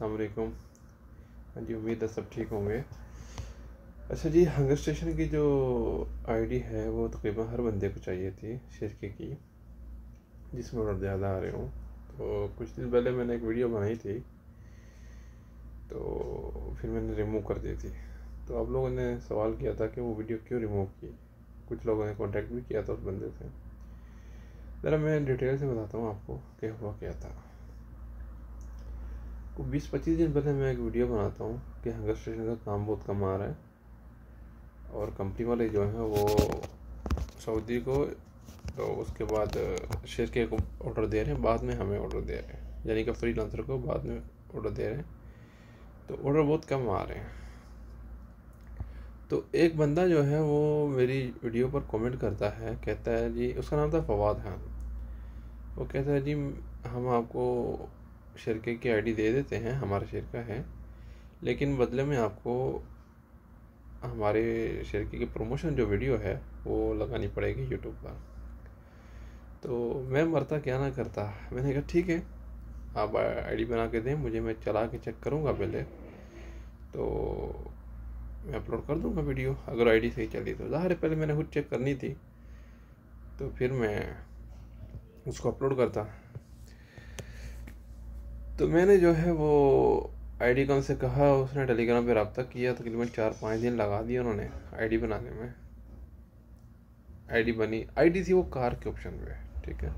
अलकुम हाँ जी, उम्मीद है सब ठीक होंगे। अच्छा जी हंगर स्टेशन की जो आईडी है, वो तकरीबन हर बंदे को चाहिए थी, शिरके की, जिसमें ऑर्डर ज़्यादा आ रहे हूँ। तो कुछ दिन पहले मैंने एक वीडियो बनाई थी तो फिर मैंने रिमूव कर दी थी। तो आप लोगों ने सवाल किया था कि वो वीडियो क्यों रिमूव की? कुछ लोगों ने कांटेक्ट भी किया था उस बंदे से। ज़रा मैं डिटेल से बताता हूँ आपको कि हुआ क्या था। बीस पच्चीस दिन पहले मैं एक वीडियो बनाता हूँ कि हंगर स्टेशन का काम बहुत कम आ रहा है और कंपनी वाले जो हैं वो सऊदी को तो उसके बाद शेर के को ऑर्डर दे रहे हैं, बाद में हमें ऑर्डर दे रहे हैं। यानी कि फ्री लांसर को बाद में ऑर्डर दे रहे हैं। तो ऑर्डर बहुत कम आ रहे हैं। तो एक बंदा जो है वो मेरी वीडियो पर कमेंट करता है, कहता है जी, उसका नाम था फवाद खान। वो कहता है जी, हम आपको शिरके की आईडी दे देते हैं, हमारा शिरका है। लेकिन बदले में आपको हमारे शिरके की प्रमोशन जो वीडियो है, वो लगानी पड़ेगी यूट्यूब पर। तो मैं मरता क्या ना करता, मैंने कहा, ठीक है, आप आईडी बना के दें, मुझे मैं चला के चेक करूँगा पहले। तो मैं अपलोड कर दूँगा वीडियो, अगर आईडी सही चली तो। ज़ाहिर पहले मैंने खुद चेक करनी थी तो फिर मैं उसको अपलोड करता। तो मैंने जो है वो आईडी कौन से कहा, उसने टेलीग्राम पे रब्ता किया, तकरीबन तो चार पाँच दिन लगा दिए उन्होंने आईडी बनाने में। आईडी बनी। आईडी थी वो कार के ऑप्शन पे, ठीक है?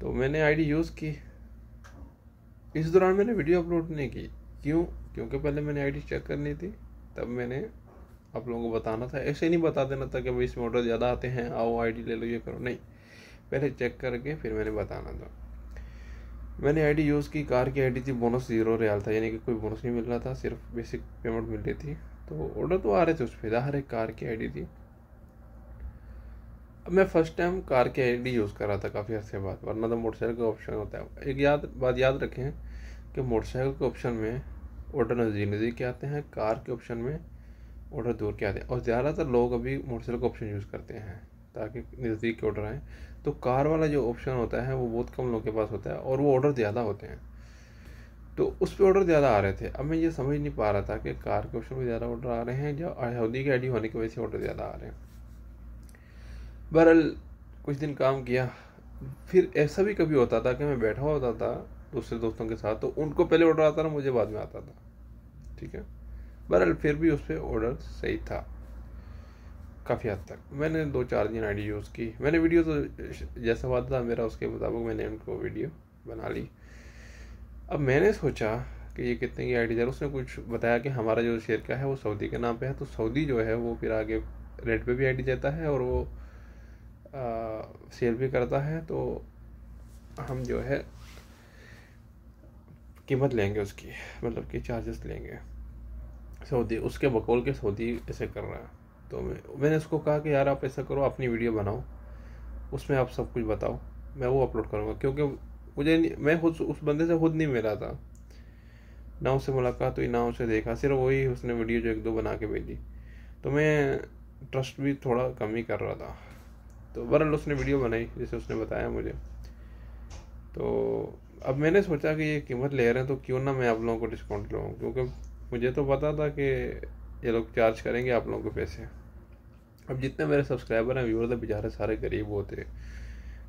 तो मैंने आईडी यूज़ की। इस दौरान मैंने वीडियो अपलोड नहीं की। क्यों? क्योंकि पहले मैंने आईडी चेक करनी थी, तब मैंने आप लोगों को बताना था। ऐसे नहीं बता देना था कि भाई इसमें ऑर्डर ज़्यादा आते हैं, आओ आईडी ले लो, ये करो। नहीं, पहले चेक करके फिर मैंने बताना था। मैंने आईडी यूज़ की कार की आईडी थी बोनस ज़ीरो रियाल था, यानी कि कोई बोनस नहीं मिल रहा था, सिर्फ़ बेसिक पेमेंट मिल रही थी। तो ऑर्डर तो आ रहे थे उस पर हर एक कार की आईडी थी। अब मैं फ़र्स्ट टाइम कार की आईडी यूज़ कर रहा था काफ़ी अर्से बाद, वरना तो मोटरसाइकिल का ऑप्शन होता है। एक याद, बात याद रखें कि मोटरसाइकिल के ऑप्शन में ऑर्डर नज़दीक नज़दीक के आते हैं कार के ऑप्शन में ऑर्डर दूर के आते हैं। और ज़्यादातर लोग अभी मोटरसाइकिल का ऑप्शन यूज़ करते हैं, ताकि नज़दीक के ऑर्डर आएँ। तो कार वाला जो ऑप्शन होता है, वो बहुत कम लोगों के पास होता है और वो ऑर्डर ज़्यादा होते हैं। तो उस पर ऑर्डर ज़्यादा आ रहे थे। अब मैं ये समझ नहीं पा रहा था कि कार के ऑप्शन में ज़्यादा ऑर्डर आ रहे हैं या सऊदी की आईडी होने की वजह से ऑर्डर ज़्यादा आ रहे हैं। बहरहाल, कुछ दिन काम किया। फिर ऐसा भी कभी होता था कि मैं बैठा होता था दूसरे दोस्तों के साथ तो उनको पहले ऑर्डर आता था, मुझे बाद में आता था। ठीक है? बहरहाल, फिर भी उस पर ऑर्डर सही था। काफ़ी हद तक। मैंने दो चार दिन आईडी यूज़ की। मैंने वीडियो तो जैसा बात था, मेरा उसके मुताबिक मैंने उनको वीडियो बना ली। अब मैंने सोचा कि ये कितने की आईडी दे उसने कुछ बताया कि हमारा जो शेयर का है, वो सऊदी के नाम पे है। तो सऊदी जो है, वो फिर आगे रेट पे भी आईडी देता है और वो सेल भी करता है। तो हम जो है, कीमत लेंगे उसकी। मतलब कि चार्जेस लेंगे। सऊदी उसके बकौल के सऊदी ऐसे कर रहा है। तो मैं, मैंने उसको कहा कि, यार, आप ऐसा करो, अपनी वीडियो बनाओ, उसमें आप सब कुछ बताओ, मैं वो अपलोड करूँगा। क्योंकि मुझे मैं खुद उस बंदे से खुद नहीं मिला था। ना उससे मुलाकात हुई, ना उसे देखा, सिर्फ़ वही उसने वीडियो जो एक दो बना के भेजी तो मैं ट्रस्ट भी थोड़ा कम ही कर रहा था। तो बरल उसने वीडियो बनाई, जैसे उसने बताया मुझे। तो अब मैंने सोचा कि ये कीमत ले रहे हैं तो क्यों ना मैं आप लोगों को डिस्काउंट लूँ? क्योंकि मुझे तो पता था कि ये लोग चार्ज करेंगे आप लोगों को पैसे। अब जितने मेरे सब्सक्राइबर हैं व्यूअर तो बेचारे सारे गरीब होते हैं।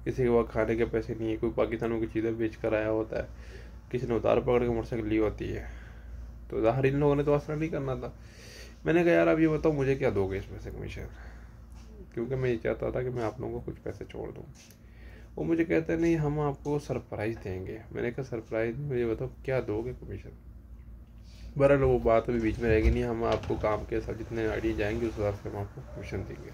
किसी के पास खाने के पैसे नहीं है, कोई पाकिस्तानों की चीज़ें बेच कर आया होता है। किसी ने उतार पकड़ के मोटरसाइकिल ली होती है। तो ज़ाहिर इन लोगों ने तो असर नहीं करना था। मैंने कहा, यार, अब ये बताओ, मुझे क्या दोगे इसमें से कमीशन क्योंकि मैं ये चाहता था कि मैं आप लोगों को कुछ पैसे छोड़ दूँ। वो मुझे कहते हैं, नहीं, हम आपको सरप्राइज़ देंगे। मैंने कहा सरप्राइज़ मुझे बताओ, क्या दोगे कमीशन बहरहाल वो बात अभी बीच में रहेगी नहीं, हम आपको काम के साथ जितने आइडिया जाएँगे, उस हिसाब से हम आपको कमीशन देंगे।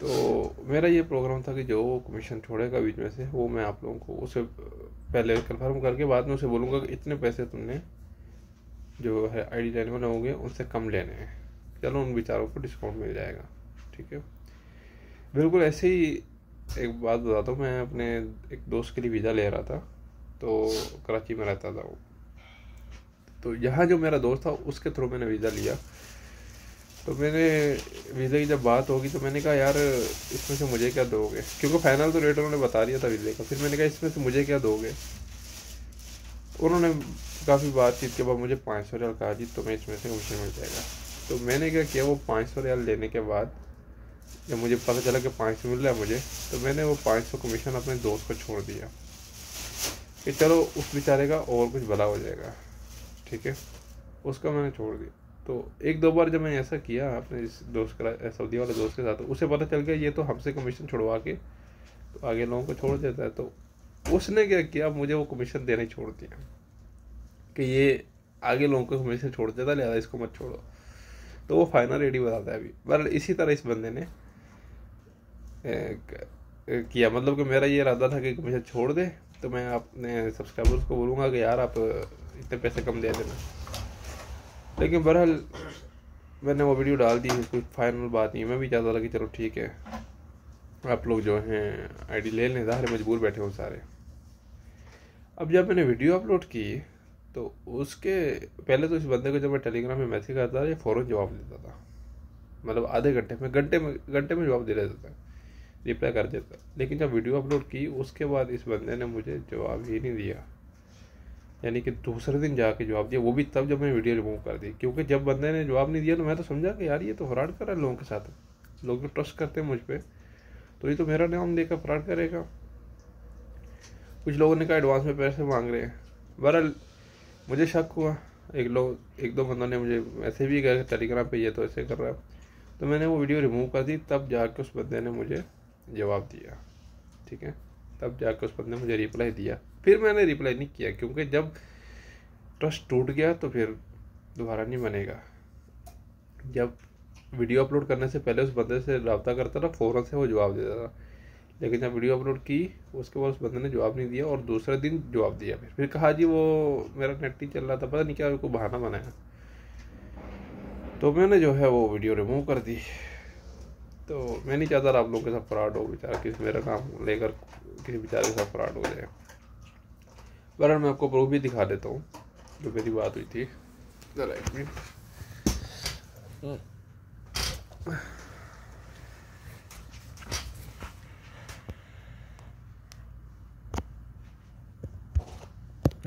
तो मेरा ये प्रोग्राम था कि जो कमीशन छोड़ेगा बीच में से, वो मैं आप लोगों को उसे पहले कन्फर्म करके बाद में उसे बोलूँगा कि इतने पैसे तुमने जो है आई डी लेने वाले होंगे, उनसे कम लेने हैं। चलो, उन बेचारों को डिस्काउंट मिल जाएगा, ठीक है? बिल्कुल ऐसे ही एक बात बताता हूँ, मैं अपने एक दोस्त के लिए वीज़ा ले रहा था तो कराची में रहता था वो। तो यहाँ जो मेरा दोस्त था, उसके थ्रू मैंने वीज़ा लिया। तो मैंने वीज़े की जब बात होगी तो मैंने कहा, यार, इसमें से मुझे क्या दोगे? क्योंकि फाइनल तो रेट उन्होंने बता दिया था वीज़े का। फिर मैंने कहा, इसमें से मुझे क्या दोगे? उन्होंने काफ़ी बातचीत के बाद मुझे पाँच सौ रियाल कहा, जी, तुम्हें इसमें से कमीशन मिल जाएगा। तो मैंने क्या किया, वो पाँच सौ रियाल लेने के बाद जब मुझे पता चला कि पाँच सौ मिल रहा है मुझे तो मैंने वो पाँच सौ कमीशन अपने दोस्त को छोड़ दिया। कि चलो, उस बेचारे का और कुछ भला हो जाएगा। ठीक है? उसका मैंने छोड़ दिया। तो एक दो बार जब मैंने ऐसा किया अपने इस दोस्त का सऊदी वाले दोस्त के साथ तो उसे पता चल गया, ये तो हमसे कमीशन छुड़वा के तो आगे लोगों को छोड़ देता है। तो उसने क्या किया, मुझे वो कमीशन देना छोड़ दिया कि ये आगे लोगों को कमीशन छोड़ देता, लिहाजा इसको मत छोड़ो। तो वो फाइनल रेडी बताता है अभी। पर इसी तरह इस बंदे ने किया। मतलब कि मेरा ये इरादा था कि कमीशन छोड़ दे तो मैं अपने सब्सक्राइबर्स को बोलूँगा कि यार आप इतने पैसे कम दे देना। लेकिन बहरहाल, मैंने वो वीडियो डाल दी है, कोई फाइनल बात नहीं मैं भी था कि चलो ठीक है। आप लोग जो हैं आईडी ले लें, ज़ाहिर मजबूर बैठे हो सारे। अब जब मैंने वीडियो अपलोड की तो उसके, पहले तो इस बंदे को जब मैं टेलीग्राम में मैसेज करता था, ये फ़ौरन जवाब देता था। मतलब आधे घंटे में घंटे में घंटे में जवाब दे देता था। रिप्लाई कर देता। लेकिन जब वीडियो अपलोड की, उसके बाद इस बंदे ने मुझे जवाब ही नहीं दिया। यानी कि दूसरे दिन जाके जवाब दिया, वो भी तब जब मैंने वीडियो रिमूव कर दी, क्योंकि जब बंदे ने जवाब नहीं दिया तो मैं तो समझा कि यार ये तो फ्रॉड कर रहा है लोगों के साथ। लोग तो ट्रस्ट करते हैं मुझ पर तो ये तो मेरा नाम देकर फ्रॉड करेगा। कुछ लोगों ने कहा एडवांस में पैसे मांग रहे हैं। बहरहाल, मुझे शक हुआ। एक लोग, एक दो बंदों ने मुझे ऐसे भी कहा टेलीग्राम पे ये तो ऐसे कर रहा है। तो मैंने वो वीडियो रिमूव कर दी, तब जाके उस बंदे ने मुझे जवाब दिया। ठीक है? तब जाके उस बंदे ने मुझे रिप्लाई दिया। फिर मैंने रिप्लाई नहीं किया, क्योंकि जब ट्रस्ट टूट गया तो फिर दोबारा नहीं बनेगा। जब वीडियो अपलोड करने से पहले उस बंदे से रबता करता था, फ़ौरन से वो जवाब देता था। लेकिन जब वीडियो अपलोड की, उसके बाद उस बंदे ने जवाब नहीं दिया और दूसरे दिन जवाब दिया फिर। फिर कहा, जी, वो मेरा नेट ही चल रहा था, पता नहीं क्या को बहाना बनाया तो मैंने जो है वो वीडियो रिमूव कर दी। तो मैं नहीं चाहता आप लोगों के साथ फ्रॉड हो, बेचारा किसी मेरा काम लेकर किसी बेचारे के साथ फ्रॉड हो जाए। बहरहाल मैं आपको प्रूफ भी दिखा देता हूँ जो मेरी बात हुई थी। ज़रा एक मिनट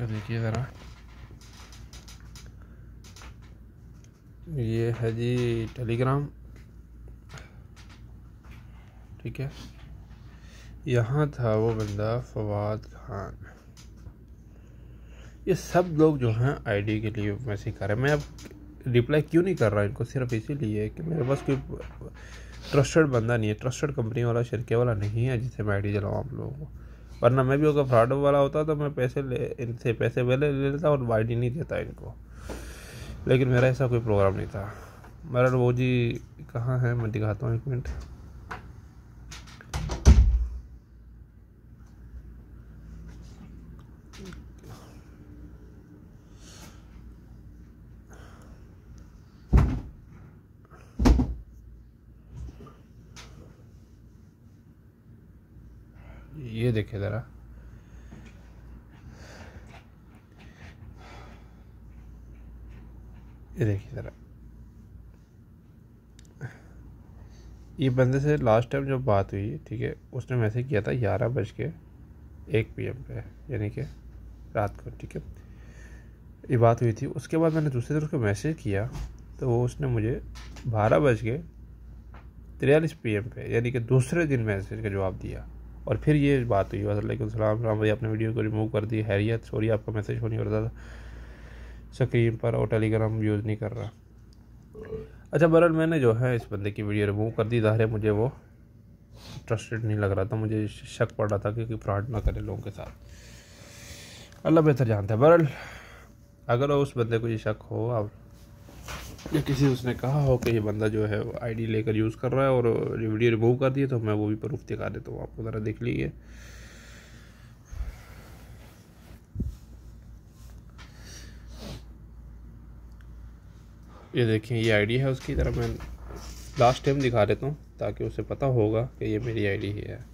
देखिए ज़रा। ये है जी टेलीग्राम। ठीक है। यहाँ था वो बंदा फवाद खान। ये सब लोग जो हैं आईडी के लिए मैसेज कर रहे हैं। मैं अब रिप्लाई क्यों नहीं कर रहा इनको? सिर्फ़ इसीलिए कि मेरे पास कोई ट्रस्टेड बंदा नहीं है। ट्रस्टेड कंपनी वाला शरके वाला नहीं है जिसे मैं आईडी चलाऊँ आप लोगों को। वरना मैं भी अगर फ्रॉड वाला होता तो मैं पैसे ले, इनसे पैसे पहले ले लेता और आईडी नहीं देता इनको। लेकिन मेरा ऐसा कोई प्रोग्राम नहीं था। मेरा वो जी कहाँ है? मैं दिखाता हूँ एक मिनट। ये देखे ज़रा। ये देखिए ज़रा। ये बंदे से लास्ट टाइम जब बात हुई, ठीक है, उसने मैसेज किया था ग्यारह बज के एक पी पे, यानी कि रात को, ठीक है। ये बात हुई थी, उसके बाद मैंने दूसरे दिन उसको मैसेज किया तो वो उसने मुझे बारह बज के तिरयालीस पी पे, यानी कि दूसरे दिन मैसेज का जवाब दिया। और फिर ये बात हुई वालेकुम सलाम, राम भाई आपने वीडियो को रिमूव कर दी, हैरियत सॉरी आपका मैसेज हो नहीं करता था स्क्रीन पर और टेलीग्राम यूज़ नहीं कर रहा। अच्छा बरल मैंने जो है इस बंदे की वीडियो रिमूव कर दी, ज़ाहिर है मुझे वो ट्रस्टेड नहीं लग रहा था, मुझे शक पड़ रहा था कि फ्रॉड ना करे लोगों के साथ। अल्लाह बेहतर जानता है। बरल अगर उस बंदे को ये शक हो, आप या किसी उसने कहा हो कि ये बंदा जो है आईडी लेकर यूज़ कर रहा है और वीडियो रिमूव कर दिए तो मैं वो भी प्रूफ दिखा देता हूँ। आपको ज़रा देख लीजिए। ये देखिए, ये आईडी है उसकी तरह मैं लास्ट टाइम दिखा देता हूँ, ताकि उसे पता होगा कि ये मेरी आईडी ही है।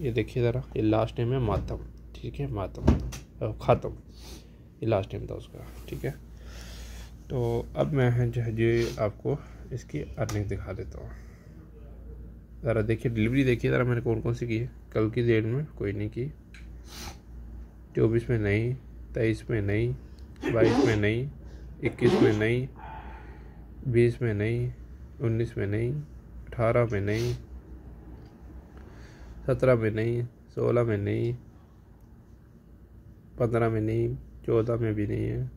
ये देखिए ज़रा, ये लास्ट टाइम है मातम ठीक है, मातम ख़ातम, ये लास्ट टाइम था उसका, ठीक है? तो अब मैं जो है, जी आपको इसकी अर्निंग दिखा देता हूँ। ज़रा देखिए डिलीवरी देखिए, ज़रा मैंने कौन कौन सी की है। कल की डेट में कोई नहीं की। चौबीस में नहीं, तेईस में नहीं, बाईस में नहीं, इक्कीस में नहीं, बीस में नहीं, उन्नीस में नहीं, अठारह में नहीं, सत्रह में नहीं, सोलह में नहीं पंद्रह में नहीं, चौदह में भी नहीं है।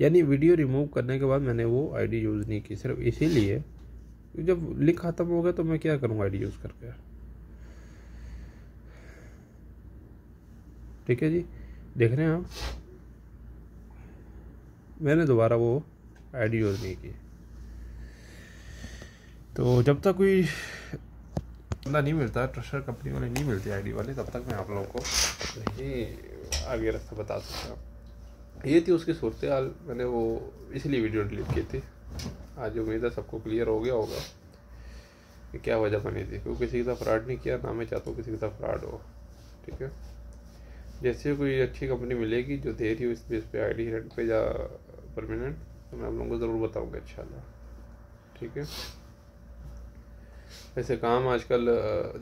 यानी वीडियो रिमूव करने के बाद मैंने वो आईडी यूज़ नहीं की, सिर्फ़ इसीलिए जब लिंक ख़त्म हो गया तो मैं क्या करूँगा आईडी यूज़ करके? ठीक है जी? देख रहे हैं आप? मैंने दोबारा वो आईडी यूज़ नहीं की। तो जब तक कोई बंदा नहीं मिलता ट्रस्टर कंपनी वाले नहीं मिलते आईडी वाले, तब तक मैं आप लोगों को आगे रास्ता बता सकता ये थी उसकी सूरत हाल मैंने वो इसलिए वीडियो डिलीट की थी। आज उम्मीद है सबको क्लियर हो गया होगा कि क्या वजह बनी थी, क्योंकि किसी का फ्रॉड नहीं किया, ना मैं चाहता हूँ किसी के साथ फ्रॉड हो, ठीक है? जैसे कोई अच्छी कंपनी मिलेगी, जो दे रही हो इस बेस पे आई डी रेंट पे या परमानेंट तो मैं आप लोगों को ज़रूर बताऊँगा अच्छा ठीक है? वैसे काम आजकल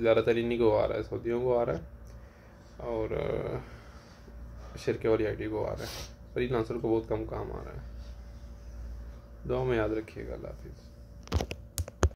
ज़्यादातर इन्हीं को आ रहा है, सऊदियों को आ रहा है। और शिरके वाली आईडी को आ रहा है। फ्री को बहुत कम काम आ रहा है। दो में याद रखिएगा, अल्लाह हाफिज़।